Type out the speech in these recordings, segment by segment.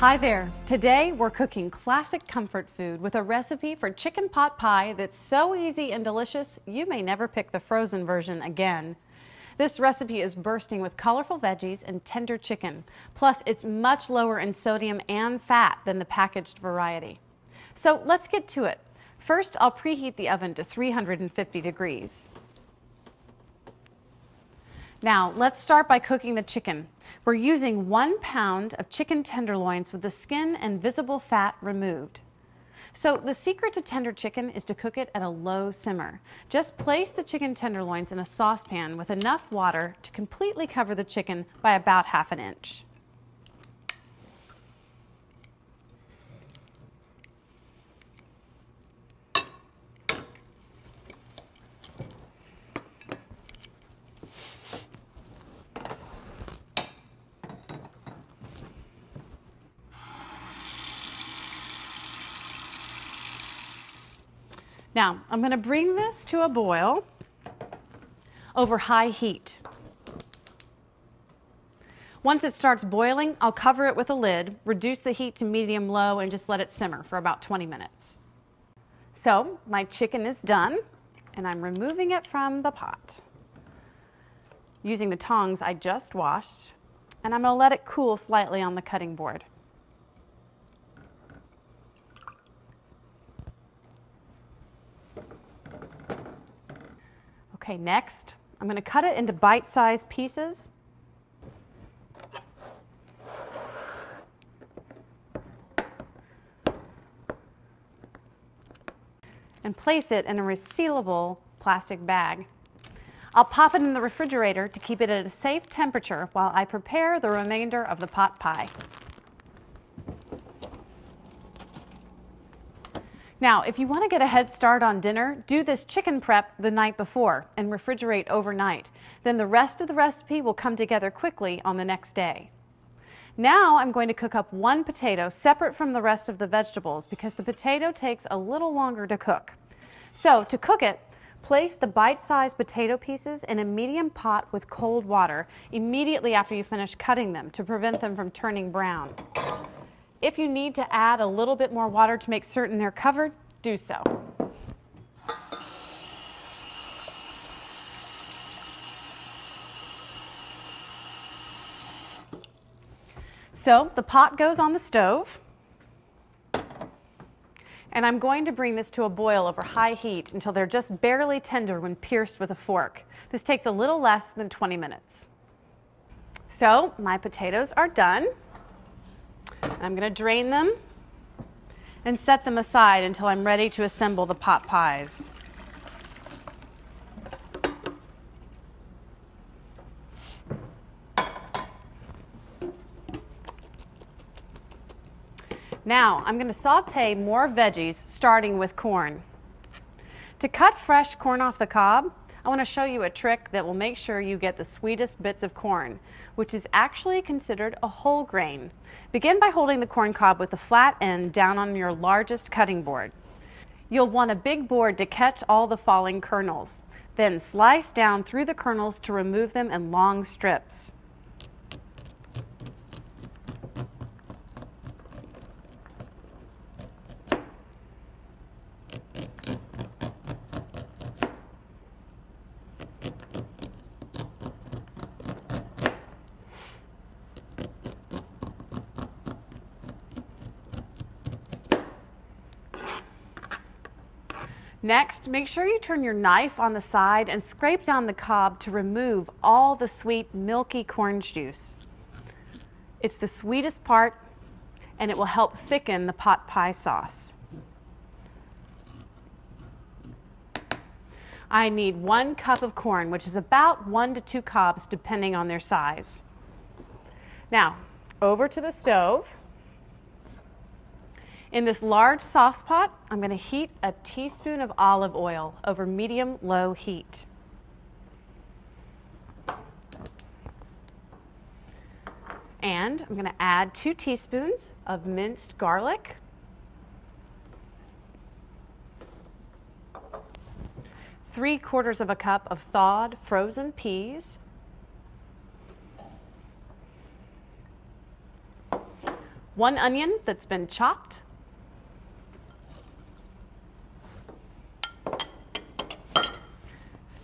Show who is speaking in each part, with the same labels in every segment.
Speaker 1: Hi there. Today we're cooking classic comfort food with a recipe for chicken pot pie that's so easy and delicious you may never pick the frozen version again. This recipe is bursting with colorful veggies and tender chicken. Plus, it's much lower in sodium and fat than the packaged variety. So let's get to it. First, I'll preheat the oven to 350 degrees. Now, let's start by cooking the chicken. We're using one pound of chicken tenderloins with the skin and visible fat removed. So the secret to tender chicken is to cook it at a low simmer. Just place the chicken tenderloins in a saucepan with enough water to completely cover the chicken by about half an inch. Now, I'm going to bring this to a boil over high heat. Once it starts boiling, I'll cover it with a lid, reduce the heat to medium low, and just let it simmer for about 20 minutes. So, my chicken is done, and I'm removing it from the pot. Using the tongs I just washed, and I'm going to let it cool slightly on the cutting board. Okay, next, I'm going to cut it into bite-sized pieces. And place it in a resealable plastic bag. I'll pop it in the refrigerator to keep it at a safe temperature while I prepare the remainder of the pot pie. Now, if you want to get a head start on dinner, do this chicken prep the night before and refrigerate overnight. Then the rest of the recipe will come together quickly on the next day. Now I'm going to cook up one potato separate from the rest of the vegetables because the potato takes a little longer to cook. So to cook it, place the bite-sized potato pieces in a medium pot with cold water immediately after you finish cutting them to prevent them from turning brown. If you need to add a little bit more water to make certain they're covered, do so. So the pot goes on the stove. And I'm going to bring this to a boil over high heat until they're just barely tender when pierced with a fork. This takes a little less than 20 minutes. So my potatoes are done. I'm going to drain them and set them aside until I'm ready to assemble the pot pies. Now, I'm going to saute more veggies, starting with corn. To cut fresh corn off the cob, I want to show you a trick that will make sure you get the sweetest bits of corn, which is actually considered a whole grain. Begin by holding the corn cob with the flat end down on your largest cutting board. You'll want a big board to catch all the falling kernels. Then slice down through the kernels to remove them in long strips. Next, make sure you turn your knife on the side and scrape down the cob to remove all the sweet, milky corn juice. It's the sweetest part and it will help thicken the pot pie sauce. I need one cup of corn, which is about one to two cobs depending on their size. Now, over to the stove. In this large sauce pot, I'm going to heat a teaspoon of olive oil over medium-low heat. And I'm going to add two teaspoons of minced garlic. Three quarters of a cup of thawed frozen peas. one onion that's been chopped,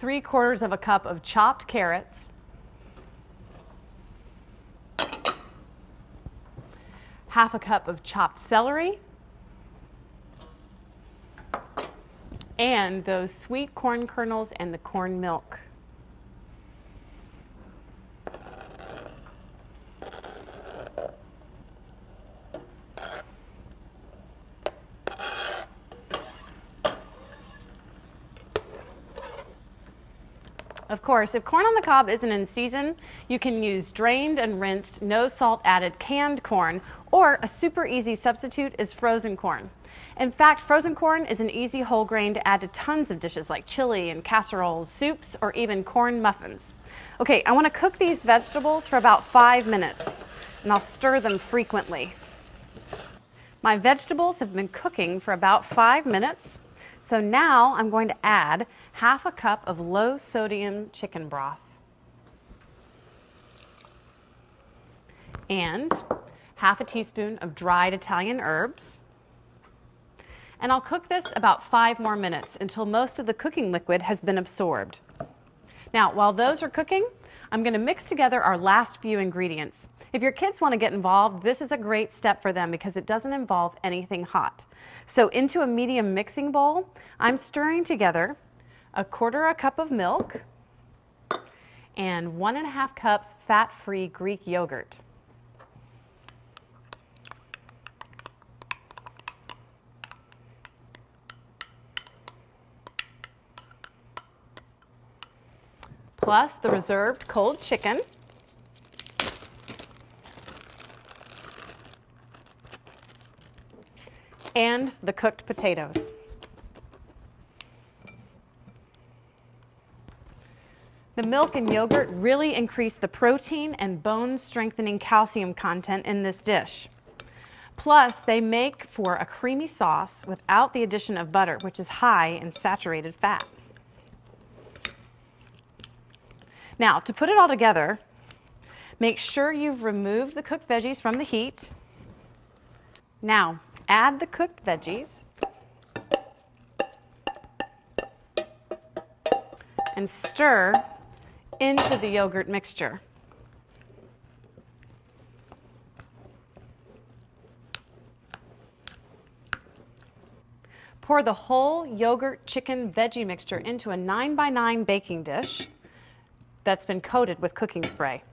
Speaker 1: three quarters of a cup of chopped carrots, half a cup of chopped celery, and those sweet corn kernels and the corn milk. Of course, if corn on the cob isn't in season, you can use drained and rinsed, no salt added canned corn, or a super easy substitute is frozen corn. In fact, frozen corn is an easy whole grain to add to tons of dishes like chili and casseroles, soups, or even corn muffins. Okay, I want to cook these vegetables for about five minutes, and I'll stir them frequently. My vegetables have been cooking for about five minutes, so now I'm going to add half a cup of low sodium chicken broth. And half a teaspoon of dried Italian herbs. And I'll cook this about five more minutes until most of the cooking liquid has been absorbed. Now, while those are cooking, I'm going to mix together our last few ingredients. If your kids want to get involved, this is a great step for them because it doesn't involve anything hot. So into a medium mixing bowl, I'm stirring together a quarter a cup of milk, and one and a half cups fat-free Greek yogurt. Plus the reserved cold chicken. And the cooked potatoes. The milk and yogurt really increase the protein and bone strengthening calcium content in this dish. Plus, they make for a creamy sauce without the addition of butter, which is high in saturated fat. Now, to put it all together, make sure you've removed the cooked veggies from the heat. Now, add the cooked veggies and stir into the yogurt mixture. Pour the whole yogurt chicken veggie mixture into a 9 by 9 baking dish that's been coated with cooking spray.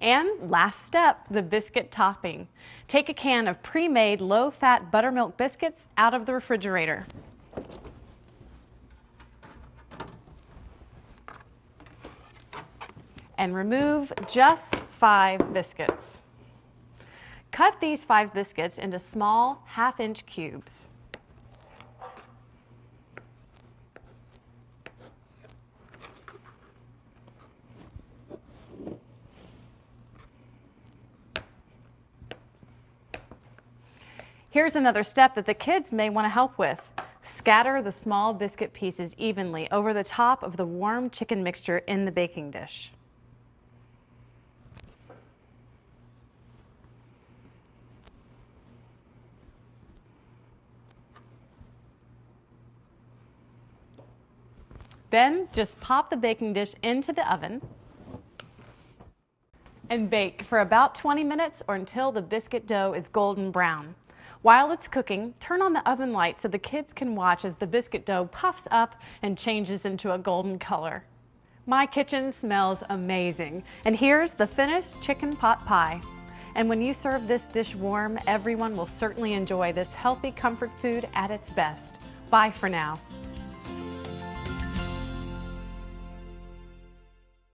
Speaker 1: And last step, the biscuit topping. Take a can of pre-made low-fat buttermilk biscuits out of the refrigerator. And remove just five biscuits. Cut these five biscuits into small half-inch cubes. Here's another step that the kids may want to help with. Scatter the small biscuit pieces evenly over the top of the warm chicken mixture in the baking dish. Then just pop the baking dish into the oven and bake for about 20 minutes or until the biscuit dough is golden brown. While it's cooking, turn on the oven light so the kids can watch as the biscuit dough puffs up and changes into a golden color. My kitchen smells amazing. And here's the finished chicken pot pie. And when you serve this dish warm, everyone will certainly enjoy this healthy comfort food at its best. Bye for now.